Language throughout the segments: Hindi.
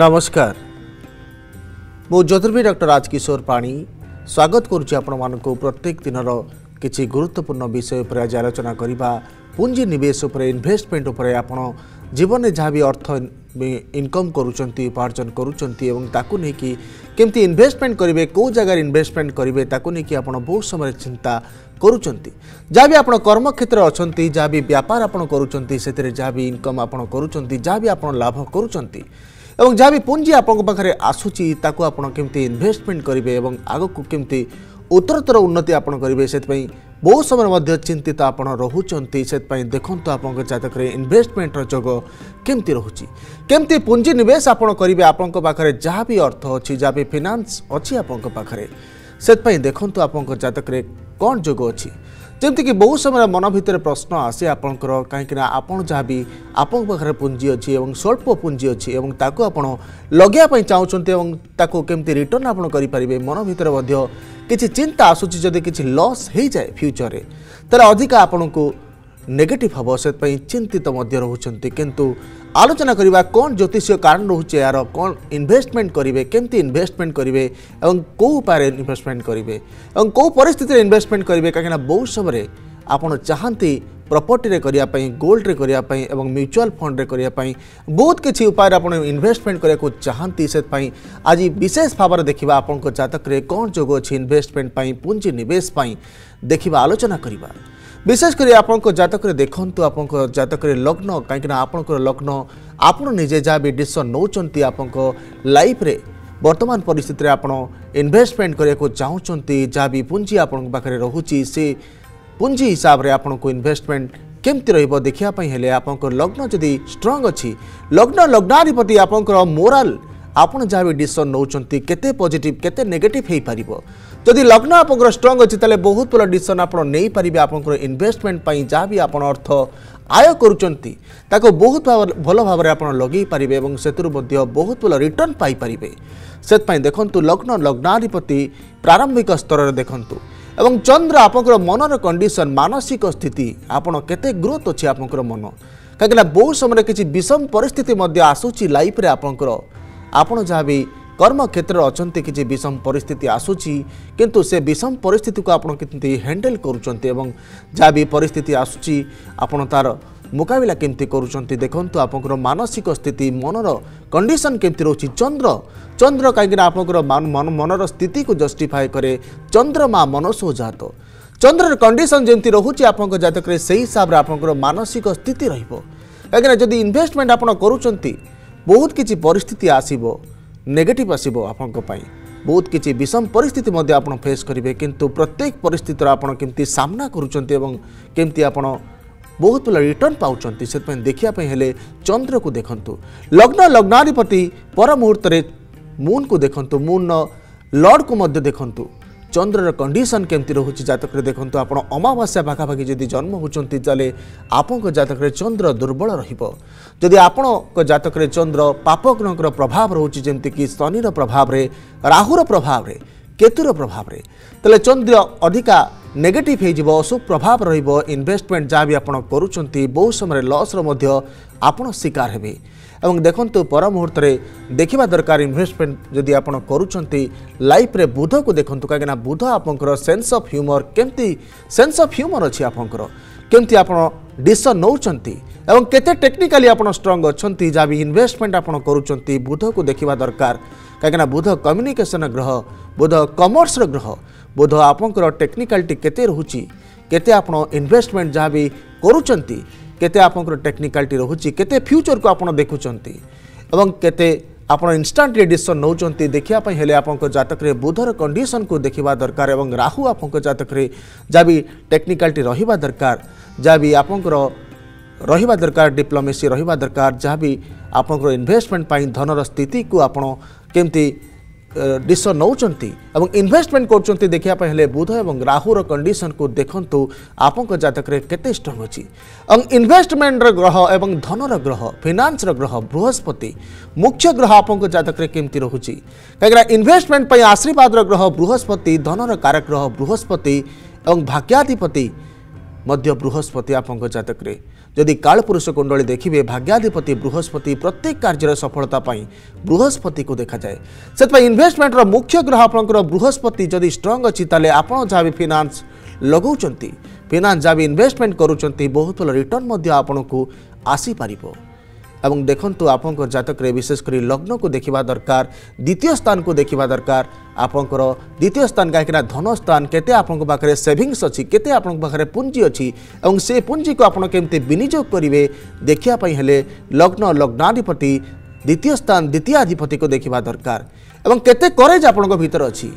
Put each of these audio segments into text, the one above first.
নমস্কার ମୁଁ ଜ୍ୟୋତିର୍ବି ଡକ୍ଟର ରାଜକିଶୋର ପାଣି ସ୍ୱାଗତ କରୁଛି ଆପଣମାନଙ୍କୁ ପ୍ରତ୍ୟେକ ଦିନର କିଛି ଗୁରୁତ୍ୱପୂର୍ଣ୍ଣ ବିଷୟ ଉପରେ ଆଜି ଆଲୋଚନା କରିବା ପୁଞ୍ଜି ନିବେଶ ଉପରେ ଇନଭେଷ୍ଟମେଣ୍ଟ ଉପରେ ଆପଣ ଜୀବନରେ ଯାହା ବି ଅର୍ଥ ଇନକମ୍ କରୁଛନ୍ତି ଉପାର୍ଜନ କରୁଛନ୍ତି ଏବଂ ତାକୁ ନେଇକି କେମିତି ଇନଭେଷ୍ଟମେଣ୍ଟ କରିବେ କେଉଁ ଜାଗାରେ ଇନଭେଷ୍ଟମେଣ୍ଟ କରିବେ ତାକୁ ନେଇକି ଆପଣ ବହୁତ ସମୟରେ ଚିନ୍ତା କରୁଛନ୍ତି ଯାହା ବି ଆପଣ କର୍ମକ୍ଷେତ୍ରରେ ଅଛନ୍ତି ଯାହା ବି ବ୍ୟାପାର ଆପଣ କରୁଛନ୍ତି ସେଥିରେ ଯାହା ବି ଇନକମ୍ ଆପଣ କରୁଛନ୍ତି ଯାହା ବି ଆପଣ ଲାଭ କରୁଛନ୍ତି এবং যা ବି আপনার পাখে আসুচি ଆସୁଛି আপনার ଆପଣ ইনভেস্টমেন্ট করবে এবং ଏବଂ ଆଗକୁ କେମିତି উন্নতি আপনার করবে সে বহু সময় মধ্যে চিন্তিত আপনার রুচান সে দেখুন আপনার জাতকরে ইনভেস্টমেন্টর যোগ কমিটি রয়েছে কমিটি পুঞ্জি নিবেশ আপনার করবে আপনার পাখে যা বি অর্থ অ যা ফিনান্স অ পাখে সেপাই দেখুন আপনার জাতকরে କ'ଣ ଯୋଗ ଅଛି ଯେମିତିକି ବହୁ ସମୟରେ ମନ ଭିତରେ ପ୍ରଶ୍ନ ଆସେ ଆପଣଙ୍କର କାହିଁକିନା ଆପଣ ଯାହା ବି ଆପଣଙ୍କ ପାଖରେ ପୁଞ୍ଜି ଅଛି ଏବଂ ସ୍ୱଳ୍ପ ପୁଞ୍ଜି ଅଛି ଏବଂ ତାକୁ ଆପଣ ଲଗାଇବା ପାଇଁ ଚାହୁଁଛନ୍ତି ଏବଂ ତାକୁ କେମିତି ରିଟର୍ଣ୍ଣ ଆପଣ କରିପାରିବେ ମନ ଭିତରେ ମଧ୍ୟ କିଛି ଚିନ୍ତା ଆସୁଛି ଯଦି କିଛି ଲସ୍ ହେଇଯାଏ ଫ୍ୟୁଚରରେ ତାହେଲେ ଅଧିକା ଆପଣଙ୍କୁ ନେଗେଟିଭ୍ ହେବ ସେଥିପାଇଁ ଚିନ୍ତିତ ମଧ୍ୟ ରହୁଛନ୍ତି କିନ୍ତୁ ଆଲୋଚନା କରିବା କ'ଣ ଜ୍ୟୋତିଷୀୟ କାରଣ ରହୁଛି ଏହାର କ'ଣ ଇନଭେଷ୍ଟମେଣ୍ଟ କରିବେ କେମିତି ଇନଭେଷ୍ଟମେଣ୍ଟ କରିବେ ଏବଂ କେଉଁ ଉପାୟରେ ଇନଭେଷ୍ଟମେଣ୍ଟ କରିବେ ଏବଂ କେଉଁ ପରିସ୍ଥିତିରେ ଇନଭେଷ୍ଟମେଣ୍ଟ କରିବେ କାହିଁକିନା ବହୁତ ସମୟରେ ଆପଣ ଚାହାନ୍ତି ପ୍ରପର୍ଟିରେ କରିବା ପାଇଁ ଗୋଲ୍ଡରେ କରିବା ପାଇଁ ଏବଂ ମ୍ୟୁଚୁଆଲ୍ ଫଣ୍ଡରେ କରିବା ପାଇଁ ବହୁତ କିଛି ଉପାୟରେ ଆପଣ ଇନଭେଷ୍ଟମେଣ୍ଟ କରିବାକୁ ଚାହାନ୍ତି ସେଥିପାଇଁ ଆଜି ବିଶେଷ ଭାବରେ ଦେଖିବା ଆପଣଙ୍କ ଜାତକରେ କ'ଣ ଯୋଗ ଅଛି ଇନଭେଷ୍ଟମେଣ୍ଟ ପାଇଁ ପୁଞ୍ଜି ନିବେଶ ପାଇଁ ଦେଖିବା ଆଲୋଚନା କରିବା विशेषकर करी आपको देखु आप जातक लग्न कहीं आप लग्न आपण निजे जहाँ भी डिशन नौकर आप लाइफ बर्तमान परिस्थिति आप इनभेस्टमेंट करने चाहूँ जहाँ भी पुंजी आपण रोचे से पुंजी हिसाब से को इनभेस्टमेंट केमती रही देखापी आप लग्न जदि स्ट्रंग अच्छी लग्न लग्नाधिपति आपंकर मोराल ଆପଣ ଯାହା ବି ଡିସିସନ୍ ନେଉଛନ୍ତି କେତେ ପଜିଟିଭ୍ କେତେ ନେଗେଟିଭ୍ ହୋଇପାରିବ ଯଦି ଲଗ୍ନ ଆପଣଙ୍କର ଷ୍ଟ୍ରଙ୍ଗ ଅଛି ତାହେଲେ ବହୁତ ଭଲ ଡିସିସନ୍ ଆପଣ ନେଇପାରିବେ ଆପଣଙ୍କର ଇନଭେଷ୍ଟମେଣ୍ଟ ପାଇଁ ଯାହା ବି ଆପଣ ଅର୍ଥ ଆୟ କରୁଛନ୍ତି ତାକୁ ବହୁତ ଭଲ ଭାବରେ ଆପଣ ଲଗାଇ ପାରିବେ ଏବଂ ସେଥିରୁ ମଧ୍ୟ ବହୁତ ଭଲ ରିଟର୍ଣ୍ଣ ପାଇପାରିବେ ସେଥିପାଇଁ ଦେଖନ୍ତୁ ଲଗ୍ନ ଲଗ୍ନାଧିପତି ପ୍ରାରମ୍ଭିକ ସ୍ତରରେ ଦେଖନ୍ତୁ ଏବଂ ଚନ୍ଦ୍ର ଆପଣଙ୍କର ମନର କଣ୍ଡିସନ୍ ମାନସିକ ସ୍ଥିତି ଆପଣ କେତେ ଗ୍ରୋଥ୍ ଅଛି ଆପଣଙ୍କର ମନ କାହିଁକିନା ବହୁତ ସମୟରେ କିଛି ବିଷମ ପରିସ୍ଥିତି ମଧ୍ୟ ଆସୁଛି ଲାଇଫ୍ରେ ଆପଣଙ୍କର ଆପଣ ଯାହା ବି କର୍ମକ୍ଷେତ୍ରରେ ଅଛନ୍ତି କିଛି ବିଷମ ପରିସ୍ଥିତି ଆସୁଛି କିନ୍ତୁ ସେ ବିଷମ ପରିସ୍ଥିତିକୁ ଆପଣ କେମିତି ହ୍ୟାଣ୍ଡେଲ୍ କରୁଛନ୍ତି ଏବଂ ଯାହା ବି ପରିସ୍ଥିତି ଆସୁଛି ଆପଣ ତା'ର ମୁକାବିଲା କେମିତି କରୁଛନ୍ତି ଦେଖନ୍ତୁ ଆପଣଙ୍କର ମାନସିକ ସ୍ଥିତି ମନର କଣ୍ଡିସନ୍ କେମିତି ରହୁଛି ଚନ୍ଦ୍ର ଚନ୍ଦ୍ର କାହିଁକିନା ଆପଣଙ୍କର ମନର ସ୍ଥିତିକୁ ଜଷ୍ଟିଫାଏ କରେ ଚନ୍ଦ୍ରମା ମନସୋ ଜାତ ଚନ୍ଦ୍ରର କଣ୍ଡିସନ୍ ଯେମିତି ରହୁଛି ଆପଣଙ୍କ ଜାତକରେ ସେହି ହିସାବରେ ଆପଣଙ୍କର ମାନସିକ ସ୍ଥିତି ରହିବ କାହିଁକିନା ଯଦି ଇନଭେଷ୍ଟମେଣ୍ଟ ଆପଣ କରୁଛନ୍ତି ବହୁତ କିଛି ପରିସ୍ଥିତି ଆସିବ ନେଗେଟିଭ୍ ଆସିବ ଆପଣଙ୍କ ପାଇଁ ବହୁତ କିଛି ବିଷମ ପରିସ୍ଥିତି ମଧ୍ୟ ଆପଣ ଫେସ୍ କରିବେ କିନ୍ତୁ ପ୍ରତ୍ୟେକ ପରିସ୍ଥିତିର ଆପଣ କେମିତି ସାମ୍ନା କରୁଛନ୍ତି ଏବଂ କେମିତି ଆପଣ ବହୁତ ଭଲ ରିଟର୍ଣ୍ଣ ପାଉଛନ୍ତି ସେଥିପାଇଁ ଦେଖିବା ପାଇଁ ହେଲେ ଚନ୍ଦ୍ରକୁ ଦେଖନ୍ତୁ ଲଗ୍ନ ଲଗ୍ନାଧିପତି ପର ମୁହୂର୍ତ୍ତରେ ମୁନ୍କୁ ଦେଖନ୍ତୁ ମୁନ୍ର ଲର୍ଡ଼କୁ ମଧ୍ୟ ଦେଖନ୍ତୁ ଚନ୍ଦ୍ରର କଣ୍ଡିସନ୍ କେମିତି ରହୁଛି ଜାତକରେ ଦେଖନ୍ତୁ ଆପଣ ଅମାବାସ୍ୟା ପାଖାପାଖି ଯଦି ଜନ୍ମ ହେଉଛନ୍ତି ତାହେଲେ ଆପଣଙ୍କ ଜାତକରେ ଚନ୍ଦ୍ର ଦୁର୍ବଳ ରହିବ ଯଦି ଆପଣଙ୍କ ଜାତକରେ ଚନ୍ଦ୍ର ପାପଗ୍ରହଙ୍କର ପ୍ରଭାବ ରହୁଛି ଯେମିତିକି ଶନିର ପ୍ରଭାବରେ ରାହୁର ପ୍ରଭାବରେ କେତୁର ପ୍ରଭାବରେ ତାହେଲେ ଚନ୍ଦ୍ର ଅଧିକା ନେଗେଟିଭ୍ ହୋଇଯିବ ସୁପ୍ରଭାବ ରହିବ ଇନ୍ଭେଷ୍ଟମେଣ୍ଟ ଯାହା ବି ଆପଣ କରୁଛନ୍ତି ବହୁ ସମୟରେ ଲସ୍ର ମଧ୍ୟ ଆପଣ ଶିକାର ହେବେ এবং দেখন্তু পর মুহূর্তে দেখিবা দরকার ইনভেস্টমেন্ট যদি আপনার করছেন লাইফ্রে বুধকু দেখন্তু কিনা বুধ আপনার সেন্স অফ হ্ୟୁମର କେମିତି ସେନ୍ସ ଅଫ୍ ହ୍ୟୁମର ଅଛି ଆପଣଙ୍କର କେମିତି ଆପଣ ଡିସିସନ୍ ନେଉଛନ୍ତି ଏବଂ କେତେ ଟେକ୍ନିକାଲି ଆପଣ ଷ୍ଟ୍ରଙ୍ଗ ଅଛନ୍ତି ଯାହା ବି ଇନଭେଷ୍ଟମେଣ୍ଟ ଆପଣ କରୁଛନ୍ତି ବୁଧକୁ ଦେଖିବା ଦରକାର କାହିଁକିନା ବୁଧ କମ୍ୟୁନିକେସନ୍ ଗ୍ରହ ବୁଧ କମର୍ସର ଗ୍ରହ ବୁଧ ଆପଣଙ୍କର ଟେକ୍ନିକାଲିଟି କେତେ ରହୁଛି କେତେ ଆପଣ ଇନଭେଷ୍ଟମେଣ୍ଟ ଯାହା ବି କରୁଛନ୍ତି केते आपंकर टेक्निकालिटी रहुचि केते फ्यूचर को आपण देखुचंती एवं केते आपण इंस्टेंटली डिसीजन नौचंती देखिया पय बुधर कंडीशन को देखा दरकार एवं राहु आपंकर जातक जहाँ भी टेक्निकालिटी रहा दरकार जहाँ भी आपंकर रहा दरकार डिप्लोमेसी रहिबा दरकार जाबी आपंकर इन्वेस्टमेंट धनर स्थित को आपण केमती डिश नौ इनभेस्टमेंट कर देखापे बुध और राहुर कंडीशन को देखु आपके स्ट्रंग अच्छी इनभेस्टमेंटर ग्रह और धनर ग्रह फिनान्स ग्रह बृहस्पति मुख्य ग्रह आप आपकती रोचे कहीं इनभेस्टमेंट पर आशीर्वाद ग्रह बृहस्पति धनर कारक ग्रह बृहस्पति भाग्याधिपति बृहस्पति आपको जतक्रे जि कालपुरुष कुण्डली देखि भाग्याधिपति बृहस्पति प्रत्येक कार्य कार्जर सफलताप बृहस्पतिको देखाएस त्यो इन्भेस्टमेन्ट र मुख्य ग्रह आप बृहस्पति स्ट्रङ अच आ फिनान्स लगाउँदै फिनान्स जहाँ इन्भेस्टमेन्ट गरुन चाहिँ बहुत रिटर्न मध्य आउँ पार এবং দেখন্তু আপনার জাতকরে বিশেষ করে লগ্নকু দেখা দরকার দ্বিতীয় স্থানকু দেখা দরকার আপনার দ্বিতীয় স্থান কিনা ধন স্থান কেতে আপনার পাখে সেভিংস অছি কেতে আপনার পাখে পুঞ্জি অছি এবং সে পুঞ্জিকে আপনার কেমতি বিনিযোগ করবে দেখা হলে লগ্ন লগ্নাধিপতি দ্বিতীয় স্থান দ্বিতীয়াধিপতিকে দেখা দরকার এবং কেতে করেজ আপনার ভিতরে অছি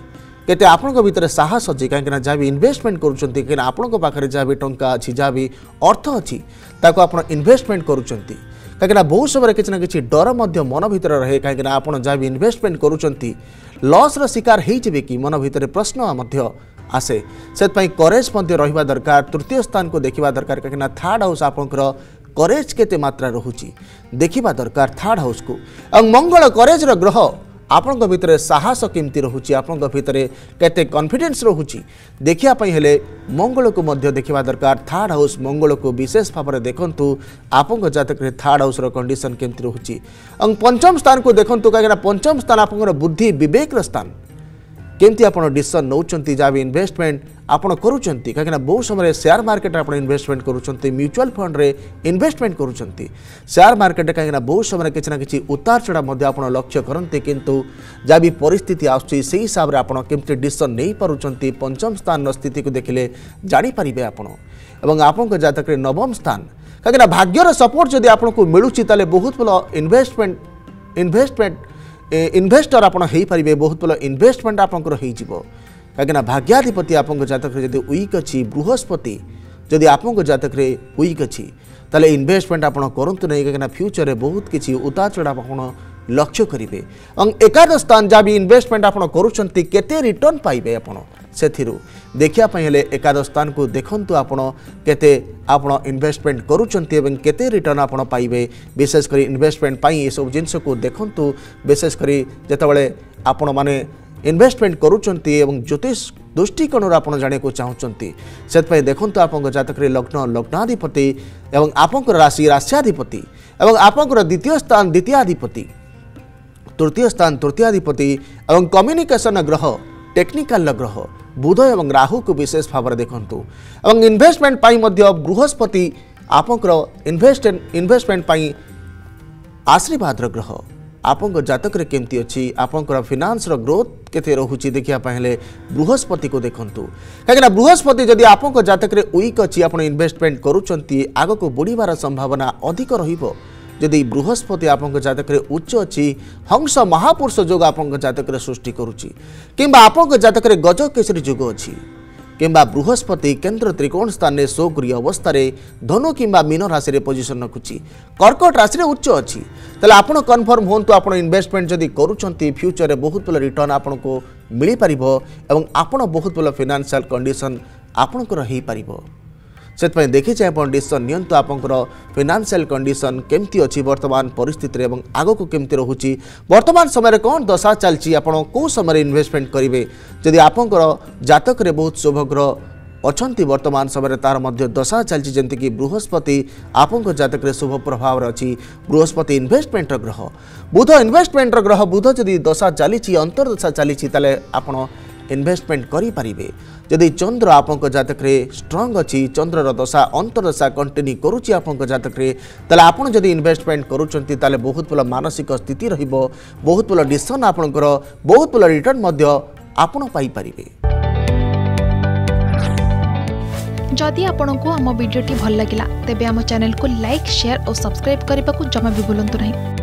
କେତେ ଆପଣଙ୍କ ଭିତରେ ସାହସ ଅଛି କାହିଁକିନା ଯାହା ବି ଇନଭେଷ୍ଟମେଣ୍ଟ କରୁଛନ୍ତି କାହିଁକିନା ଆପଣଙ୍କ ପାଖରେ ଯାହା ବି ଟଙ୍କା ଅଛି ଯାହା ବି ଅର୍ଥ ଅଛି ତାକୁ ଆପଣ ଇନଭେଷ୍ଟମେଣ୍ଟ କରୁଛନ୍ତି कहीं बहुत समय कि डर मन भितर रहे कहीं आप जहाँ भी इनभेस्टमेंट कर लस रिकार हो मन भितर प्रश्न आसे से करेज रहा दरकार तृतीय स्थान को देखा दरकार कहीं थार्ड हाउस आपंकर करेज के मात्रा रोचे देखा दरकार थार्ड हाउस को मंगल करेजर ग्रह ଆପଣଙ୍କ ଭିତରେ ସାହସ କେମିତି ରହୁଛି ଆପଣଙ୍କ ଭିତରେ କେତେ କନଫିଡେନ୍ସ ରହୁଛି ଦେଖିବା ପାଇଁ ହେଲେ ମଙ୍ଗଳକୁ ମଧ୍ୟ ଦେଖିବା ଦରକାର ଥାର୍ଡ଼ ହାଉସ୍ ମଙ୍ଗଳକୁ ବିଶେଷ ଭାବରେ ଦେଖନ୍ତୁ ଆପଣଙ୍କ ଜାତକରେ ଥାର୍ଡ଼ ହାଉସ୍ର କଣ୍ଡିସନ୍ କେମିତି ରହୁଛି ଏବଂ ପଞ୍ଚମ ସ୍ଥାନକୁ ଦେଖନ୍ତୁ କାହିଁକିନା ପଞ୍ଚମ ସ୍ଥାନ ଆପଣଙ୍କର ବୁଦ୍ଧି ବିବେକର ସ୍ଥାନ কেমতি আপনার ডিসিশন নৌকর যা বি ইনভেস্টমেন্ট আপনার করছেন কিনা বহু সময় সেয়ার মার্কেটে আপনার ইনভেস্টমেন্ট করছেন ম্যুচুয়াল ফন্ডে ইনভেস্টমেন্ট করছেন সেয়ার মার্কেটে কিনা বহু সময় কিছু না কিছু উতার চড়া আপনার লক্ষ্য করতে কিন্তু যা বি পরিস্থিতি আসছে সেই হিসাবে আপনার কেমতি ডিসিশন নেই পুছেন পঞ্চম স্থান স্থিতি দেখলে জাঁপারে আপনার এবং আপনার জাতকরে নবম স্থান কিনা ভাগ্যর সপোর্ট যদি আপনার মিলুচি তাহলে বহুত ভালো ইনভেস্টমেন্ট ইনভেস্টমেন্ট ইনভেস্টর আপনার হয়ে পারে বহুত ভালো ইনভেস্টমেন্ট আপনার হয়ে যাব কিনা ভাগ্যাধিপতি আপনার জাতকরে যদি উইক অছি বৃহস্পতি যদি আপনার জাতকরে উইক অছি তাহলে ইনভেস্টমেন্ট আপনার করতু না কিনা ফ্যুচরে বহুত কিছু উতাচড়া আপনার লক্ষ্য করবে এবং একাদশ স্থান যা বি ইনভেস্টমেন্ট আপনার করছেন কেতে রিটর্ন পাইবে আপনার से देखापी एकाद स्थान को देखु आपत आप इनभेस्टमेंट करते रिटर्न आपे विशेषकर इनभेस्टमेंट सब जिनस को देखु विशेषकर जोबले आपण मैंने इनभेस्टमेंट कर ज्योतिष दृष्टिकोण आप जानक चाहते देखते आप जतक लग्न लग्नाधिपति आपंकर राशि राशियाधिपति आपंकर द्वितीय स्थान द्वितीयाधिपति तृतीय स्थान तृतीयाधिपति कम्युनिकेसन ग्रह टेक्निकाल ग्रह ବୁଧ ଏବଂ ରାହୁକୁ ବିଶେଷ ଭାବରେ ଦେଖନ୍ତୁ ଏବଂ ଇନଭେଷ୍ଟମେଣ୍ଟ ପାଇଁ ମଧ୍ୟ ବୃହସ୍ପତି ଆପଣଙ୍କର ଇନଭେଷ୍ଟ ଇନଭେଷ୍ଟମେଣ୍ଟ ପାଇଁ ଆଶୀର୍ବାଦର ଗ୍ରହ ଆପଣଙ୍କ ଜାତକରେ କେମିତି ଅଛି ଆପଣଙ୍କର ଫିନାନ୍ସର ଗ୍ରୋଥ୍ କେତେ ରହୁଛି ଦେଖିବା ପାଇଁ ହେଲେ ବୃହସ୍ପତିକୁ ଦେଖନ୍ତୁ କାହିଁକିନା ବୃହସ୍ପତି ଯଦି ଆପଣଙ୍କ ଜାତକରେ ୱିକ୍ ଅଛି ଆପଣ ଇନଭେଷ୍ଟମେଣ୍ଟ କରୁଛନ୍ତି ଆଗକୁ ବଢ଼ିବାର ସମ୍ଭାବନା ଅଧିକ ରହିବ ଯଦି ବୃହସ୍ପତି ଆପଣଙ୍କ ଜାତକରେ ଉଚ୍ଚ ଅଛି ହଂସ ମହାପୁରୁଷ ଯୋଗ ଆପଣଙ୍କ ଜାତକରେ ସୃଷ୍ଟି କରୁଛି କିମ୍ବା ଆପଣଙ୍କ ଜାତକରେ ଗଜକେଶରୀ ଯୋଗ ଅଛି କିମ୍ବା ବୃହସ୍ପତି କେନ୍ଦ୍ର ତ୍ରିକୋଣ ସ୍ଥାନରେ ସୋକରୀ ଅବସ୍ଥାରେ ଧନୁ କିମ୍ବା ମୀନ ରାଶିରେ ପୋଜିସନ୍ ରଖୁଛି କର୍କଟ ରାଶିରେ ଉଚ୍ଚ ଅଛି ତାହେଲେ ଆପଣ କନଫର୍ମ ହୁଅନ୍ତୁ ଆପଣ ଇନଭେଷ୍ଟମେଣ୍ଟ ଯଦି କରୁଛନ୍ତି ଫ୍ୟୁଚରରେ ବହୁତ ଭଲ ରିଟର୍ଣ୍ଣ ଆପଣଙ୍କୁ ମିଳିପାରିବ ଏବଂ ଆପଣ ବହୁତ ଭଲ ଫିନାନ୍ସିଆଲ କଣ୍ଡିସନ୍ ଆପଣଙ୍କର ହୋଇପାରିବ ସେଥିପାଇଁ ଦେଖି ଚାହିଁ ଆପଣ ଡିସିସନ୍ ନିଅନ୍ତୁ ଆପଣଙ୍କର ଫିନାନ୍ସିଆଲ୍ କଣ୍ଡିସନ୍ କେମିତି ଅଛି ବର୍ତ୍ତମାନ ପରିସ୍ଥିତିରେ ଏବଂ ଆଗକୁ କେମିତି ରହୁଛି ବର୍ତ୍ତମାନ ସମୟରେ କ'ଣ ଦଶା ଚାଲିଛି ଆପଣ କେଉଁ ସମୟରେ ଇନଭେଷ୍ଟମେଣ୍ଟ କରିବେ ଯଦି ଆପଣଙ୍କର ଜାତକରେ ବହୁତ ଶୁଭଗ୍ରହ ଅଛନ୍ତି ବର୍ତ୍ତମାନ ସମୟରେ ତାର ମଧ୍ୟ ଦଶା ଚାଲିଛି ଯେମିତିକି ବୃହସ୍ପତି ଆପଣଙ୍କ ଜାତକରେ ଶୁଭ ପ୍ରଭାବରେ ଅଛି ବୃହସ୍ପତି ଇନଭେଷ୍ଟମେଣ୍ଟର ଗ୍ରହ ବୁଧ ଇନଭେଷ୍ଟମେଣ୍ଟର ଗ୍ରହ ବୁଧ ଯଦି ଦଶା ଚାଲିଛି ଅନ୍ତର୍ଦଶା ଚାଲିଛି ତାହେଲେ ଆପଣ ଇନଭେଷ୍ଟମେଣ୍ଟ କରିପାରିବେ ଯଦି ଚନ୍ଦ୍ର ଆପଣଙ୍କ ଜାତକରେ ଷ୍ଟ୍ରଙ୍ଗ ଅଛି ଚନ୍ଦ୍ରର ଦଶା ଅନ୍ତର୍ଦଶା କଣ୍ଟିନ୍ୟୁ କରୁଛି ଆପଣଙ୍କ ଜାତକରେ ତାହେଲେ ଆପଣ ଯଦି ଇନଭେଷ୍ଟମେଣ୍ଟ କରୁଛନ୍ତି ତାହେଲେ ବହୁତ ଭଲ ମାନସିକ ସ୍ଥିତି ରହିବ ବହୁତ ଭଲ ଡିସିସନ୍ ଆପଣଙ୍କର ବହୁତ ଭଲ ରିଟର୍ଣ୍ଣ ମଧ୍ୟ ଆପଣ ପାଇପାରିବେ जदि आपण को आम भिडी भल लगा तेब आम चेल्क लाइक सेयार और सब्सक्राइब करने को जमा भी बुलां नहीं